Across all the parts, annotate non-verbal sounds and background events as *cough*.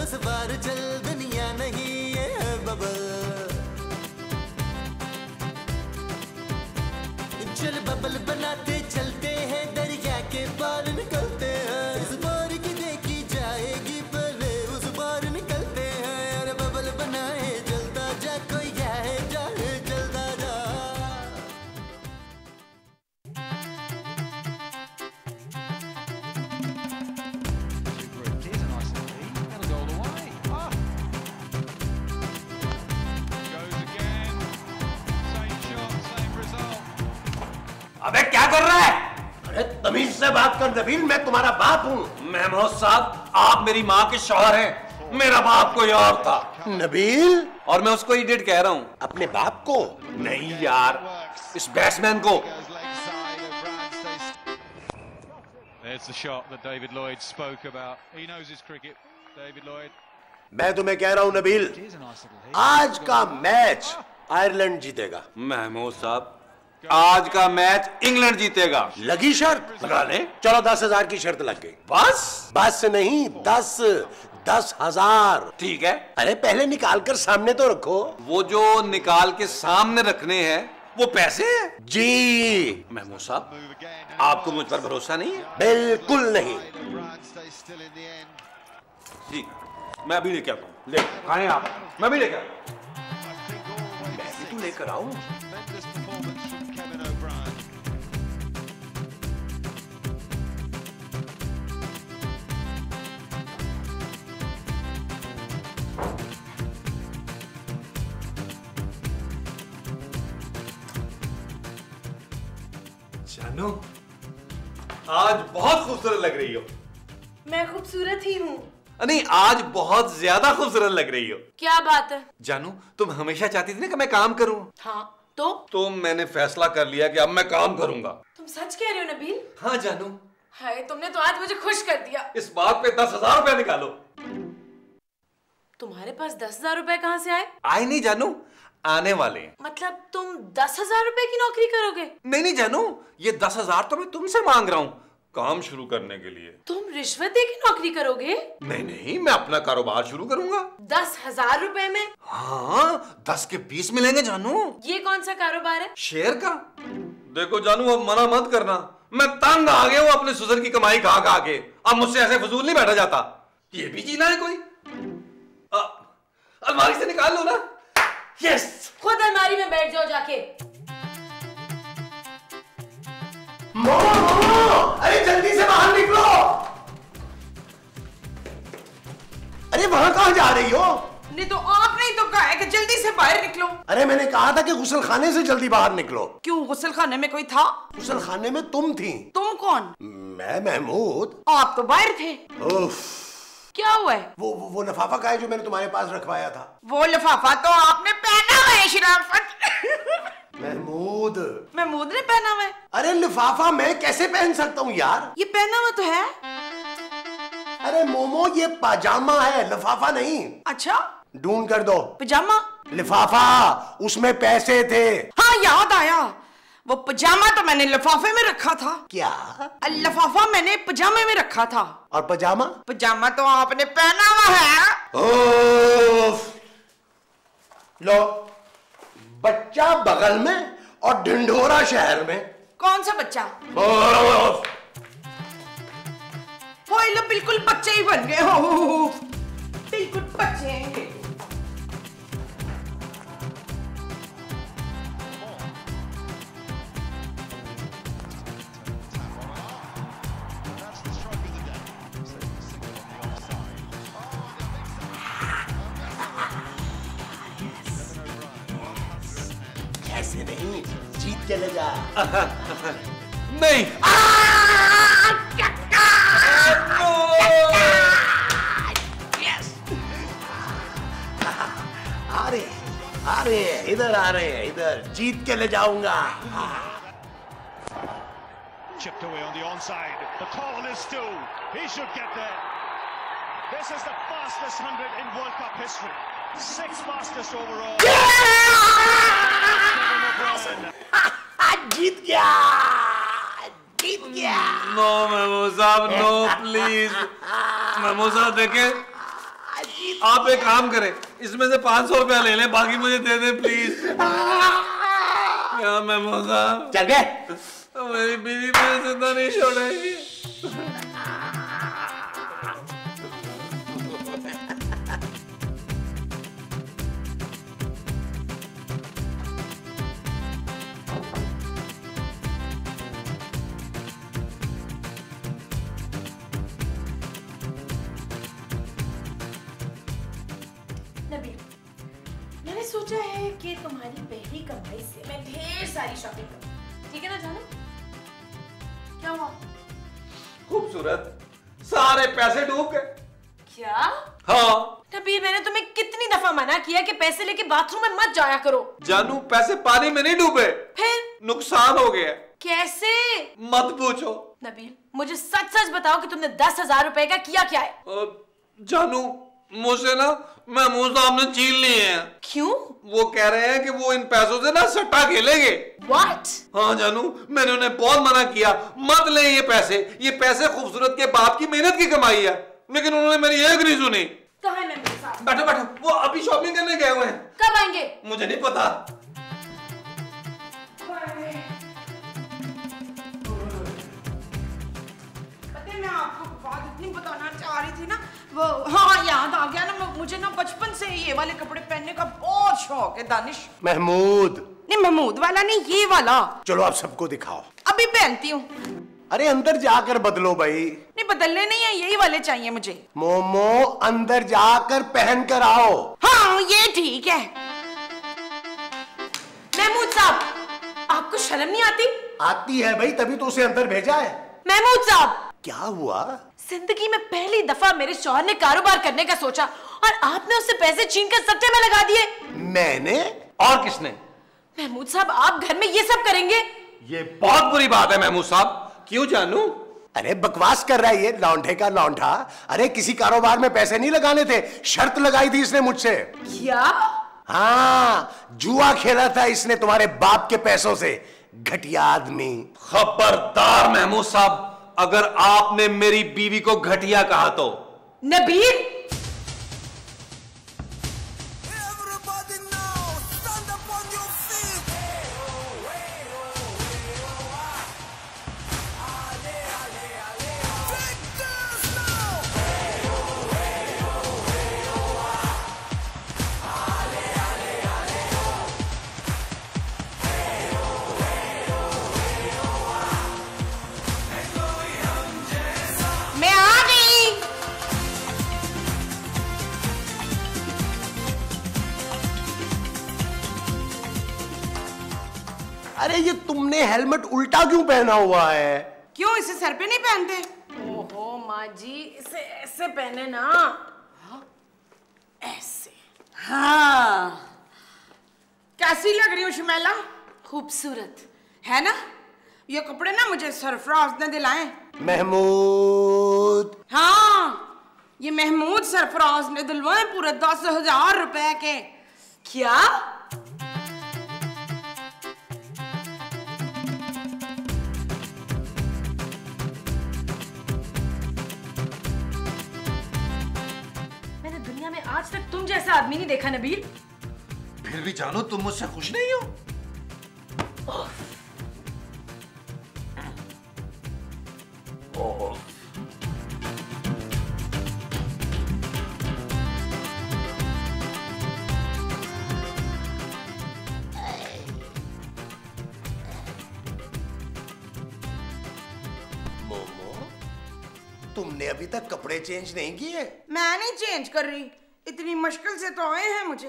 दस बार चल दुनिया नहीं है बबल चल बबल बनाते तमीज से बात कर नबील मैं तुम्हारा बाप हूँ महमूद साहब आप मेरी माँ के शोहर हैं मेरा बाप कोई और था नबील और मैं उसको इडियट कह रहा हूँ अपने बाप को नहीं यार इस बैट्समैन को. There's the shot that David Lloyd spoke about. He knows his cricket. David Lloyd. मैं तुम्हें कह रहा हूँ नबील. आज का मैच आयरलैंड जीतेगा महमूद साहब आज का मैच इंग्लैंड जीतेगा। लगी शर्त। लगा ले। चलो दस हज़ार की शर्त लग गई। बस? बस नहीं दस दस हज़ार। ठीक है। अरे पहले निकाल कर सामने तो रखो। वो जो निकाल के सामने रखने हैं वो पैसे हैं? जी। महमूद साहब आपको मुझ पर भरोसा नहीं है? बिल्कुल नहीं. ठीक मैं अभी लेके आता हूँ। ले खाए आप। मैं भी लेके आता हूँ। मैं भी. तो लेकर आऊँ। आज बहुत खूबसूरत लग रही हो। मैं खूबसूरत ही हूँ। नहीं आज बहुत ज़्यादा खूबसूरत लग रही हो। क्या बात है? जानू तुम हमेशा चाहती थी ना कि मैं काम करूँ? हाँ तो? तो मैंने फैसला कर लिया कि अब मैं काम करूँगा। तुम सच कह रहे हो नबील? हाँ जानू। हाय तुमने तो आज मुझे खुश कर दिया। इस बात पे दस हज़ार रूपए निकालो। तुम्हारे पास दस हज़ार रूपए कहाँ से आए? आए नहीं जानू। आने वाले मतलब तुम दस हज़ार रुपए की नौकरी करोगे? नहीं नहीं जानू। ये दस हज़ार तो मैं तुमसे मांग रहा हूँ। काम शुरू करने के लिए। तुम रिश्वत दे के नौकरी करोगे? नहीं नहीं मैं अपना कारोबार शुरू करूँगा। दस हज़ार रूपए में? हाँ दस के बीस मिलेंगे जानू। ये कौन सा कारोबार है? शेर का। देखो जानू अब मना मत करना। मैं तंग आ गया हूँ अपने सुजर की कमाई खा खा के। अब मुझसे ऐसे फजूल नहीं बैठा जाता। ये भी जीना है कोई? अलमारी से निकाल लो ना। यस खुद अलमारी में बैठ जाओ जाके। मोमो अरे जल्दी से बाहर निकलो। अरे वहाँ कहाँ जा रही हो? नहीं तो आपने ही तो कहा है कि जल्दी से बाहर निकलो। अरे मैंने कहा था कि गुसल खाने से जल्दी बाहर निकलो। क्यों गुसल खाने में कोई था? गुसल खाने में तुम थी। तुम कौन? मैं महमूद। आप तो बाहर थे। उफ, क्या हुआ है? वो वो, वो लफाफा का है जो मैंने तुम्हारे पास रखवाया था। वो लिफाफा तो आपने पहना है शराफत महमूद महमूद ने पहना हुआ है अरे लिफाफा मैं कैसे पहन सकता हूँ यार? ये पहना हुआ तो है। अरे मोमो ये पाजामा है लिफाफा नहीं। अच्छा। ढूंढ कर दो। पजामा? लिफाफा उसमें पैसे थे। हाँ याद आया। वो पजामा तो मैंने लिफाफे में रखा था। क्या? लिफाफा मैंने पजामे में रखा था। और पजामा? पजामा तो आपने पहना हुआ है। ओफ! लो। बच्चा बगल में और ढिंढोरा शहर में। कौन सा बच्चा! वो बिल्कुल बच्चे ही बन गए। हो *laughs* बिल्कुल बच्चे नहीं आ रहे आ रहे हैं, इधर आ रहे हैं इधर जीत के ले जाऊँगा Chipped away on the onside. The call is still. He should get there. This is the fastest 100 in World Cup history. Sixth fastest overall. *laughs* जीत गया! जीत गया! नो महमूद साहब नो प्लीज़ महमूद साहब देखें आप एक काम करें इसमें से पाँच सौ रुपया ले लें बाकी मुझे दे दें प्लीज़ क्या महमूद साहब चल गए। मेरी बीवी मुझे ज़िंदा नहीं छोड़ेगी। सोचा है कि तुम्हारी पहली कमाई से मैं ढेर सारी शॉपिंग करूँ। ठीक है ना जानू? क्या हुआ? खूबसूरत। सारे पैसे डूब गए। क्या? हाँ। नबील मैंने तुम्हें कितनी दफ़ा मना किया कि पैसे लेके बाथरूम में मत जाया करो। जानू पैसे पानी में नहीं डूबे। फिर? नुकसान हो गया। कैसे? मत पूछो। नबील मुझे सच सच बताओ कि तुमने दस हज़ार रुपए का किया क्या है? जानू मुझे ना महमूद साहब ने छीन लिए हैं। क्यों? वो कह रहे हैं कि वो इन पैसों से ना सट्टा खेलेंगे। व्हाट हाँ जानू मैंने उन्हें बहुत मना किया। मत ले ये पैसे। ये पैसे खूबसूरत के बाप की मेहनत की कमाई है। लेकिन उन्होंने मेरी एक नहीं सुनी। कहाँ है बैठो बैठो। वो अभी शॉपिंग करने गए हुए हैं। कब आएँगे? मुझे नहीं पता। पता मैं आपको बात इतनी बताना चाह रही थी ना वो हाँ याद आ गया ना मुझे ना बचपन से ये वाले कपड़े पहनने का बहुत शौक है दानिश। महमूद। नहीं महमूद वाला नहीं ये वाला। चलो आप सबको दिखाओ। अभी पहनती हूँ। अरे अंदर जाकर बदलो भाई। नहीं बदलने नहीं है यही वाले चाहिए मुझे। मोमो अंदर जाकर पहन कर आओ। हाँ ये ठीक है। महमूद साहब आपको शर्म नहीं आती? आती है भाई तभी तो उसे अंदर भेजा है। महमूद साहब क्या हुआ? ज़िंदगी में पहली दफ़ा मेरे शोहर ने कारोबार करने का सोचा और आपने उससे पैसे छीन कर सट्टे में लगा दिए। मैंने? और किसने? महमूद साहब आप घर में ये सब करेंगे। ये बहुत बुरी बात है महमूद साहब। क्यों जानू? अरे बकवास कर रहा है ये लौंडे का लौंडा अरे किसी कारोबार में पैसे नहीं लगाने थे। शर्त लगाई थी इसने मुझसे। क्या? हाँ जुआ खेला था इसने तुम्हारे बाप के पैसों से। घटिया आदमी। खबरदार महमूद साहब। अगर आपने मेरी बीवी को घटिया कहा तो। नबील हेलमेट उल्टा क्यों पहना हुआ है? क्यों इसे सर पे नहीं पहनते? ओहो माँ जी इसे ऐसे पहने ना। ऐसे। हाँ। कैसी लग रही हूँ शमैला खूबसूरत। है ना? ये कपड़े ना मुझे सरफराज ने दिलाए। महमूद। हाँ ये महमूद सरफराज ने दिलवाए पूरे दस हज़ार रुपए के। क्या? जैसा आदमी नहीं देखा नबील। फिर भी जानो तुम मुझसे खुश नहीं हो? मोमो तुमने अभी तक कपड़े चेंज नहीं किए? मैं नहीं चेंज कर रही। इतनी मुश्किल से तो आए हैं मुझे।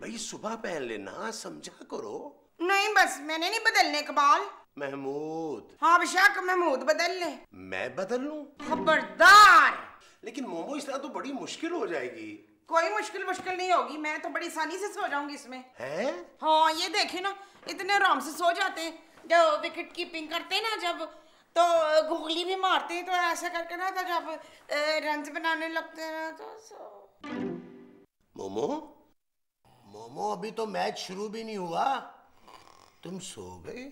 भाई सुबह पहन लेना समझा करो। नहीं बस मैंने नहीं बदलने के बाल महमूद। हाँ बेशक महमूद बदल ले। मैं बदल लूँ? खबरदार। लेकिन मोमो इस तरह तो बड़ी मुश्किल हो जाएगी। कोई मुश्किल मुश्किल नहीं होगी। मैं तो बड़ी आसानी से सो जाऊँगी इसमें। हैं? हाँ ये देखे ना इतने आराम से सो जाते हैं। जब विकेट कीपिंग करते ना जब तो घुगली भी मारते हैं तो ऐसा करके ना तो जब रन बनाने लगते हैं ना तो सो। मोमो? मोमो अभी तो मैच शुरू भी नहीं हुआ। तुम सो गए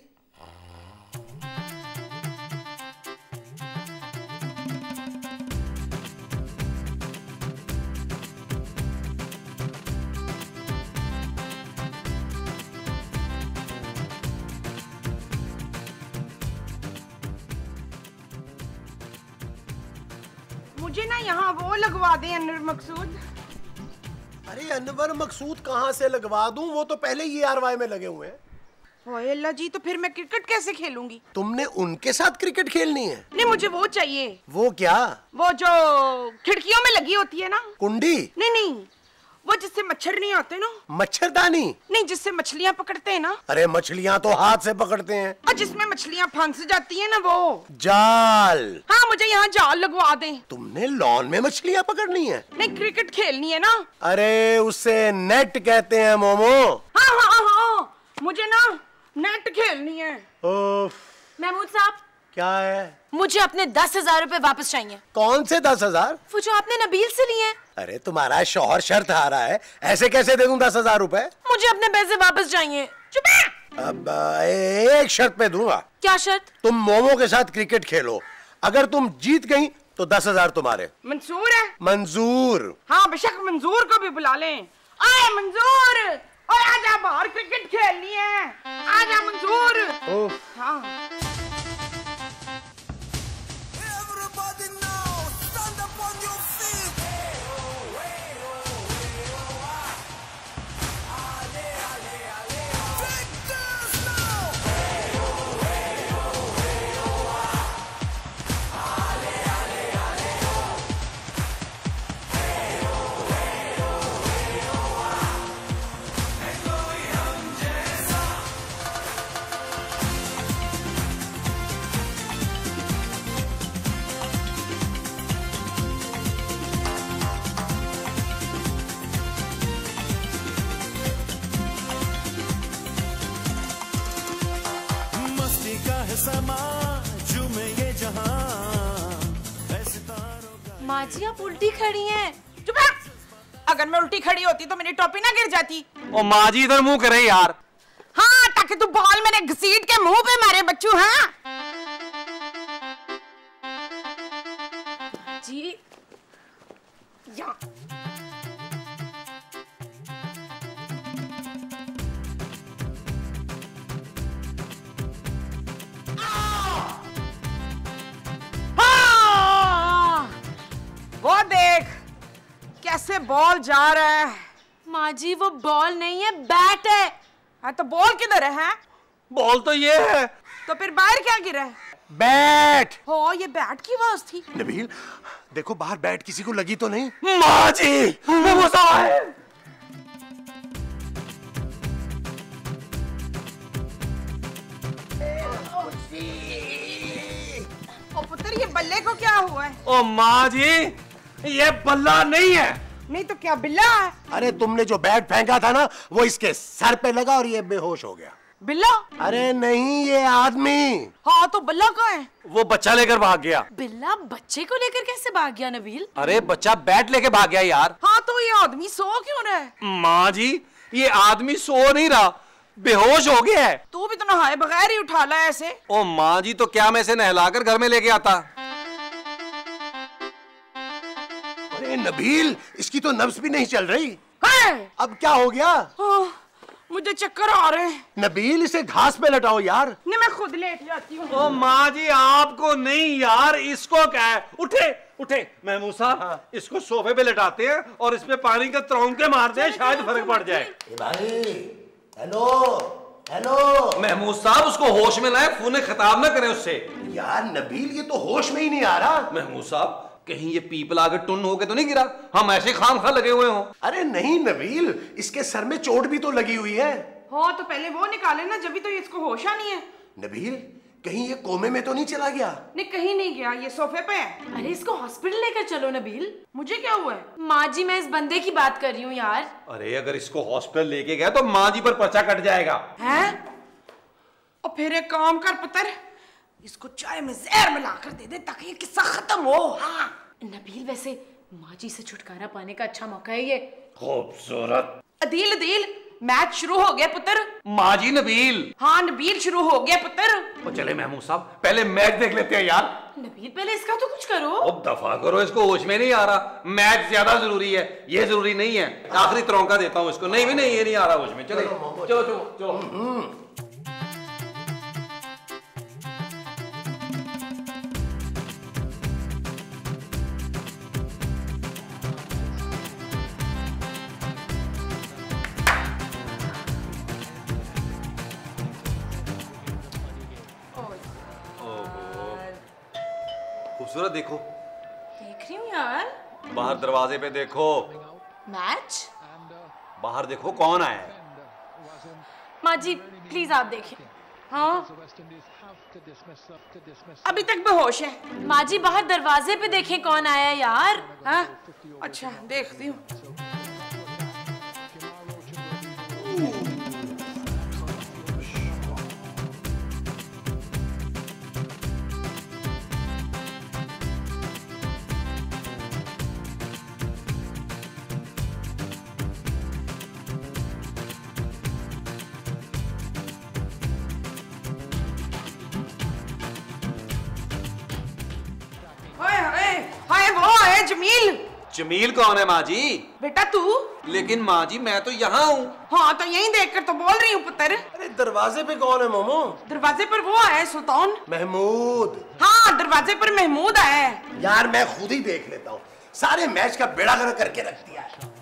मुझे ना यहाँ वो लगवा दे अनवर मकसूद। अरे अनवर मकसूद कहाँ से लगवा दूँ? वो तो पहले ही आरवाई में लगे हुए हैं। ओए अल्लाह जी तो फिर मैं क्रिकेट कैसे खेलूँगी? तुमने उनके साथ क्रिकेट खेलनी है। नहीं मुझे वो चाहिए। वो क्या? वो जो खिड़कियों में लगी होती है ना? कुंडी? नहीं नहीं। वो जिससे मच्छर नहीं आते ना। मच्छरदानी? नहीं जिससे मछलियाँ पकड़ते हैं ना। अरे मछलियाँ तो हाथ से पकड़ते हैं। और जिसमें मछलियाँ फंस जाती है ना वो। जाल। हाँ मुझे यहाँ जाल लगवा दे। तुमने लॉन में मछलियाँ पकड़नी है। नहीं क्रिकेट खेलनी है ना। अरे उसे नेट कहते हैं मोमो। हाँ हाँ हाँ हाँ मुझे ना नेट खेलनी है। महमूद साहब। क्या है? मुझे अपने दस हज़ार रूपए वापस चाहिए। कौन से दस हज़ार? वो जो आपने नबील से लिए हैं। अरे तुम्हारा शौहर शर्त आ रहा है। ऐसे कैसे दे दूँ दस हज़ार रूपए? मुझे अपने पैसे वापस चाहिए। चुप अब एक शर्त पे दूँगा। क्या शर्त? तुम मोमो के साथ क्रिकेट खेलो। अगर तुम जीत गई तो दस हज़ार तुम्हारे। मंसूर है? मंजूर। हाँ बेशक मंजूर को भी बुला लें। आए मंजूर! और आजा बाहर क्रिकेट खेलनी है। आजा मंजूर! हाँ। माँ जी आप उल्टी खड़ी हैं। चुप। अगर मैं उल्टी खड़ी होती तो मेरी टोपी ना गिर जाती। ओ माँ जी इधर मुँह करे यार। हाँ ताकि तू बॉल मेरे घसीट के मुँह पे मारे बच्चू हाँ? जी या कैसे बॉल जा रहा है। माँ जी वो बॉल नहीं है बैट है। हाँ तो बॉल किधर है हाँ? बॉल तो ये है। तो फिर बाहर क्या गिरा है? बैट। हो ये बैट की आवाज़ थी। नबील देखो बाहर बैट किसी को लगी तो नहीं। माँ जी मैं गुस्सा है ओ पुत्र ये बल्ले को क्या हुआ है? ओ माँ जी ये बल्ला नहीं है। नहीं तो क्या बिल्ला है? अरे तुमने जो बैट फेंका था ना वो इसके सर पे लगा और ये बेहोश हो गया। बिल्ला? अरे नहीं ये आदमी। हाँ तो बिल्ला कहाँ है? वो बच्चा लेकर भाग गया। बिल्ला बच्चे को लेकर कैसे भाग गया नबील अरे बच्चा बैट लेके भाग गया यार। हाँ तो ये आदमी सो क्यों रहा है? माँ जी ये आदमी सो नहीं रहा बेहोश हो गया है। तू भी तो नहाए बगैर ही उठा ला ऐसे। ओ माँ जी तो क्या मैं इसे नहलाकर घर में लेके आता? अरे नबील। इसकी तो नब्स भी नहीं चल रही। है। अब क्या हो गया? हाँ, मुझे चक्कर आ रहे हैं। नबील इसे घास पे लटाओ यार। नहीं मैं खुद लेट जाती हूँ। ओ माँ जी आपको नहीं यार इसको क्या है? उठे उठे। महमूद साहब इसको सोफे पे लटाते हैं और इसमें पानी के तरौंके मारते हैं शायद फ़र्क पड़ जाए। Hello hello. महमूद साहब उसको होश में लाए खून खताब ना करें उससे। यार नबील ये तो होश में ही नहीं आ रहा। महमूद साहब कहीं ये पीपल आगे टुन होके तो नहीं गिरा? हम ऐसे खाम खा लगे हुए हों। अरे नहीं नबील इसके सर में चोट भी तो लगी हुई है। हाँ तो पहले वो निकाले ना जब तो इसको होश आनी है। नबील कहीं ये कोमे में तो नहीं चला गया? नहीं कहीं नहीं गया ये सोफे पे है। अरे इसको हॉस्पिटल लेकर चलो नबील। मुझे क्या हुआ है? माँ जी मैं इस बंदे की बात कर रही हूँ यार। अरे अगर इसको हॉस्पिटल लेके गया तो माँ जी पर पर्चा कट जाएगा। हैं? और फिर एक काम कर पुत्र। इसको चाय में जहर मिला कर दे दे ताकि ये किस्सा खत्म हो। हाँ। नबील वैसे माँ जी से छुटकारा पाने का अच्छा मौका है ये। खूबसूरत। अदील अदील मैच शुरू हो गया पुत्र। माँ जी नबील। हाँ नबील शुरू हो गया पुत्र। ओ चले महमूद साहब पहले मैच देख लेते हैं यार। नबील पहले इसका तो कुछ करो। अब दफ़ा करो इसको होश में नहीं आ रहा। मैच ज़्यादा ज़रूरी है ये ज़रूरी नहीं है। आखिरी तरौंका देता हूँ इसको। नहीं भी नहीं ये नहीं आ रहा होश में। चले। चलो चलो चलो खूबसूरत देखो। देख रही हूँ यार। बाहर दरवाजे पे देखो। मैच? बाहर देखो कौन आया है। माँ जी प्लीज़ आप देखिए। हाँ? अभी तक बेहोश है। माँ जी बाहर दरवाजे पे देखें कौन आया है यार। हाँ? अच्छा देखती हूँ। है जमील। जमील कौन है माँ जी? बेटा तू? लेकिन माँ जी मैं तो यहाँ हूँ। हाँ तो यहीं देखकर तो बोल रही हूँ पुत्र। अरे दरवाजे पे कौन है मोमो? दरवाजे पर वो आया है सुल्तान। महमूद। हाँ दरवाजे पर महमूद आया है। यार मैं खुद ही देख लेता हूँ। सारे मैच का बेड़ा गर्क करके रख दिया है।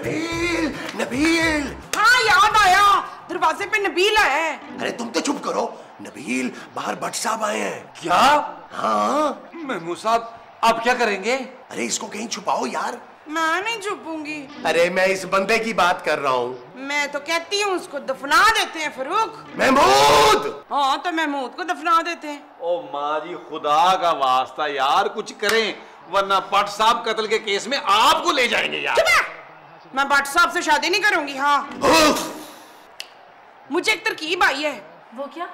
नबील नबील। हाँ याद आया। दरवाजे पे नबील आया है। अरे तुम तो चुप करो। नबील बाहर भट्ट साहब आए हैं। क्या? हाँ। महमूद साहब आप क्या करेंगे? अरे इसको कहीं छुपाओ यार। मैं नहीं छुपूँगी। अरे मैं इस बंदे की बात कर रहा हूँ। मैं तो कहती हूँ उसको दफना देते हैं फरूक महमूद! हाँ तो महमूद को दफना देते हैं। ओ माँ जी खुदा का वास्ता यार कुछ करें वरना पट साहब कत्ल के केस में आपको ले जाएँगे यार! मैं भट्ट साहब से शादी नहीं करूँगी हाँ। मुझे एक तरकीब आई है। वो क्या?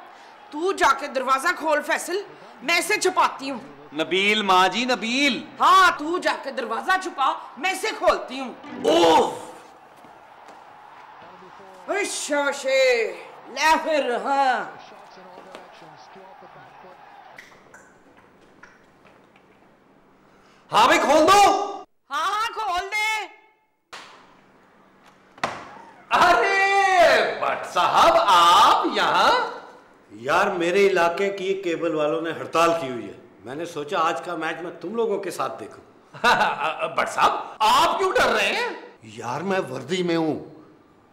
तू जाके दरवाज़ा खोल फैसल। मैं इसे छुपाती हूँ। नबील माँ जी नबील। हाँ तू जाके दरवाज़ा छुपा मैं इसे खोलती हूँ। फिर हाँ। हाँ भाई खोल दो हाँ हाँ खोल दे अरे भट्ट साहब आप यहाँ? यार मेरे इलाके की केबल वालों ने हड़ताल की हुई है। मैंने सोचा आज का मैच मैं तुम लोगों के साथ देखूँ। *laughs* भट्ट साहब आप क्यों डर रहे हैं? यार मैं वर्दी में हूँ।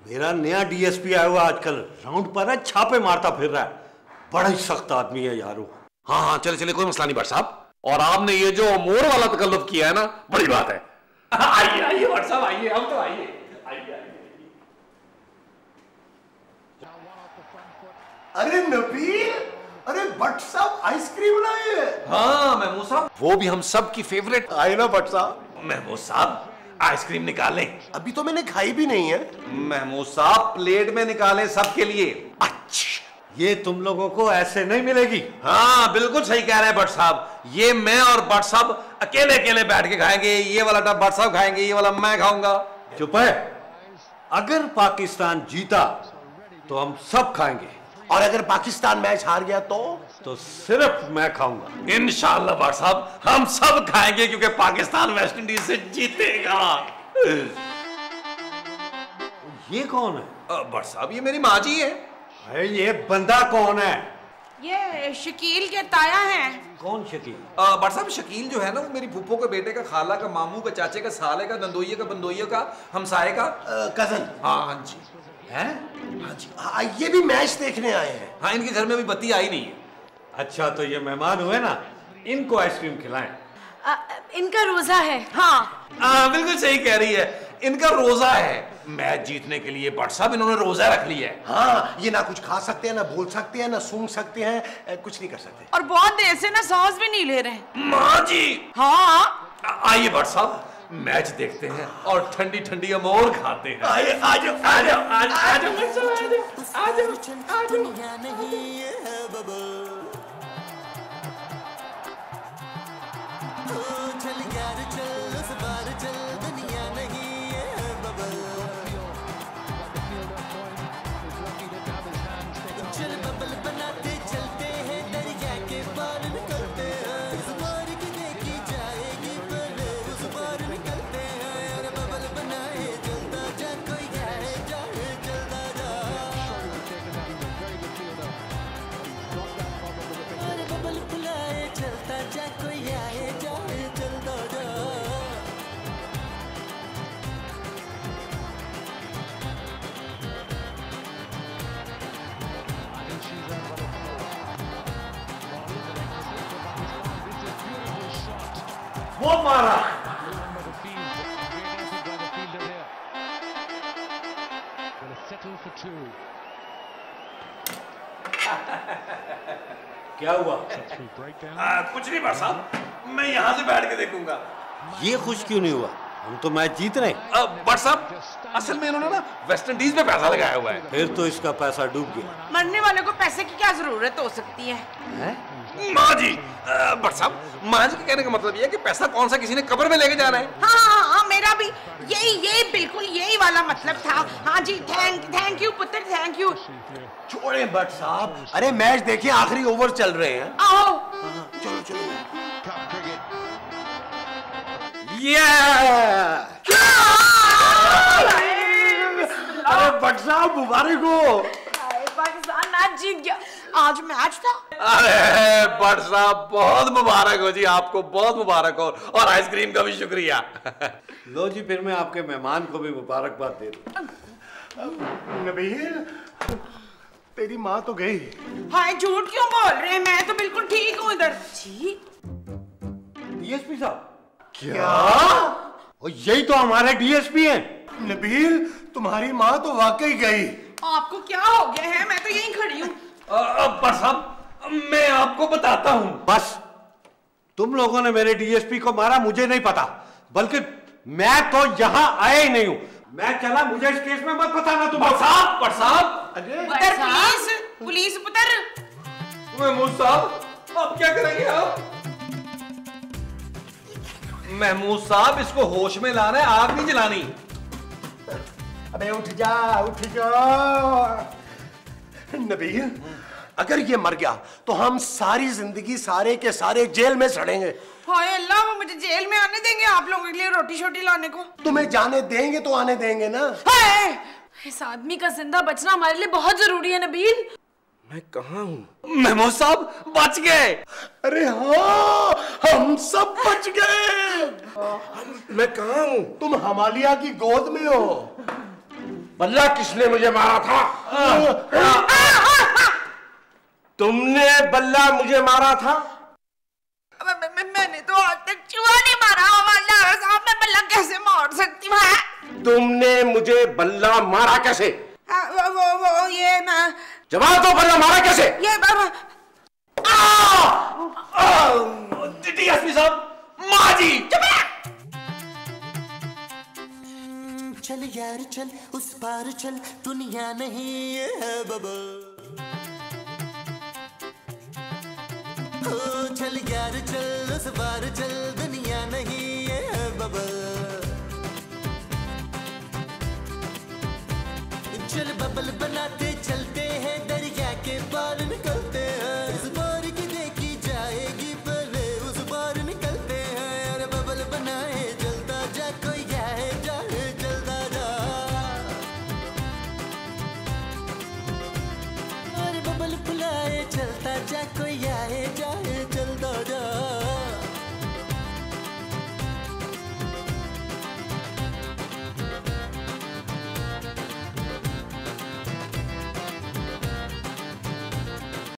मेरा नया डीएसपी आया हुआ आजकल राउंड पर है छापे मारता फिर रहा है। बड़ा ही सख्त आदमी है यारो हाँ हाँ चले चले कोई मसला नहीं भट्ट साहब। और आपने ये जो मोर वाला तकल्लुफ किया है ना बड़ी बात है। *laughs* आइए आइए भट्ट साहब आइए हम तो आइए आइए। अरे नबील अरे भट्ट साहब आइसक्रीम लाए हैं। हाँ महमूद साहब। वो भी हम सब की फेवरेट आए ना भट्ट साहब। महमूद साहब आइसक्रीम निकालें। अभी तो मैंने खाई भी नहीं है। महमूद साहब प्लेट में निकालें सबके लिए। अच्छा। ये तुम लोगों को ऐसे नहीं मिलेगी। हाँ बिल्कुल सही कह रहे हैं भट्ट साहब। ये मैं और भट्ट साहब अकेले अकेले बैठ के खाएँगे। ये वाला टब भट्ट साहब खाएँगे ये वाला मैं खाऊँगा। चुप है। अगर पाकिस्तान जीता तो हम सब खाएँगे। और अगर पाकिस्तान मैच हार गया तो? तो सिर्फ़ मैं खाऊँगा। इन भट्ट साहब हम सब खाएँगे क्योंकि पाकिस्तान वेस्ट इंडीज से जीतेगा। ये कौन है? भट्ट साहब ये मेरी माँ जी है। ये बंदा कौन है? ये शकील के ताया हैं। कौन शकील? भट्ट साहब शकील जो है ना वो मेरी फूफो के बेटे का खाला का मामू का चाचे का साले का दंदोइये का बंदोइये का हमसाए का। कज़न। हाँ हाँ जी। है? हाँ जी। हाँ, ये भी मैच देखने आए हैं। हाँ इनके घर में अभी बत्ती आई नहीं है। अच्छा तो ये मेहमान हुए ना इनको आइसक्रीम खिलाएँ। आ, इनका रोजा है। हाँ। हाँ बिल्कुल सही कह रही है। इनका रोजा है। मैच जीतने के लिए भट्ट साहब इन्होंने रोजा रख लिया है। हाँ ये ना कुछ खा सकते हैं ना बोल सकते हैं ना सूंघ सकते हैं कुछ नहीं कर सकते। और बहुत देर से ना सांस भी नहीं ले रहे माँ जी! हाँ। आइए भट्ट साहब। मैच देखते हैं और ठंडी ठंडी अमोर खाते हैं आइए आ जाओ आ जाओ आ जाओ, आ जाओ भट्ट साहब, आ जाओ, आ जाओ। दुनिया नहीं ये है बबल ओ चल यार चल उस बार चल for मारा *laughs* क्या हुआ? आ, कुछ नहीं भाई साहब मैं यहाँ से बैठ के देखूँगा। ये खुश क्यों नहीं हुआ? हम तो मैच जीत रहे बट साहब असल में इन्होंने ना वेस्ट इंडीज में पैसा लगाया हुआ है। फिर तो इसका पैसा डूब गया। मरने वाले को पैसे की क्या ज़रूरत हो सकती है? माँ जी बट साहब माँ जी के कहने का मतलब ये है कि पैसा कौन सा किसी ने कब्र में लेके जाना है? हाँ हाँ हाँ मेरा भी यही यही बिल्कुल यही वाला मतलब था। हाँ जी थैंक थैंक यू पुत्र थैंक यू छोड़े बट साहब। अरे मैच देखिए आखिरी ओवर चल रहे हैं। आओ। चलो चलो। ये अरे मुबारक हो। मैच जीत गया। आज मैच था। अरे बट साहब बहुत मुबारक हो जी आपको बहुत मुबारक हो। और आइसक्रीम का भी शुक्रिया। लो जी फिर मैं आपके मेहमान को भी मुबारकबाद दे दूँ। नबील तेरी माँ तो गई। हाय झूठ क्यों बोल रहे हैं? मैं तो बिल्कुल ठीक हूँ इधर। जी डीएसपी साहब क्या? और यही तो हमारे डीएसपी हैं। नबील तुम्हारी माँ तो वाकई गई। आपको क्या हो गया है? मैं तो यहीं खड़ी हूँ। बट साहब मैं आपको बताता हूँ। बस तुम लोगों ने मेरे डीएसपी को मारा मुझे नहीं पता। बल्कि मैं तो यहाँ आया ही नहीं हूँ। मैं चला मुझे इस केस में मत बताना तुम साहब बट साहब पुलिस पुलिस पुत्र। महमूद साहब अब क्या करेंगे आप? महमूद साहब इसको होश में लाना है आग नहीं जलानी। अबे उठ जा उठ जा। नबील अगर ये मर गया तो हम सारी ज़िंदगी सारे के सारे जेल में सड़ेंगे। हाय अल्लाह वो मुझे जेल में आने देंगे आप लोगों के लिए रोटी शोटी लाने को। तुम्हें जाने देंगे तो आने देंगे ना। हाय इस आदमी का ज़िंदा बचना हमारे लिए बहुत ज़रूरी है नबील मैं कहाँ हूँ? महमूद साहब बच गए। अरे हाँ हम सब बच गए। मैं कहाँ हूँ? तुम हमालिया की गोद में हो। बल्ला किसने मुझे मारा था? तुमने बल्ला मुझे मारा था? मैंने तो आज तक चूहा नहीं मारा। हमारे साहब मैं बल्ला कैसे मार सकती हूँ? तुमने मुझे बल्ला मारा कैसे? हाँ, वो वो वो ये मैं जवाब दो वरना मारा कैसे? ये डीएसपी साहब माँ चल यार चल उस पार चल दुनिया नहीं है बबा चल यार चल उस पार चल दुनिया नहीं है बबा चल बबल बनाते चल goodbye.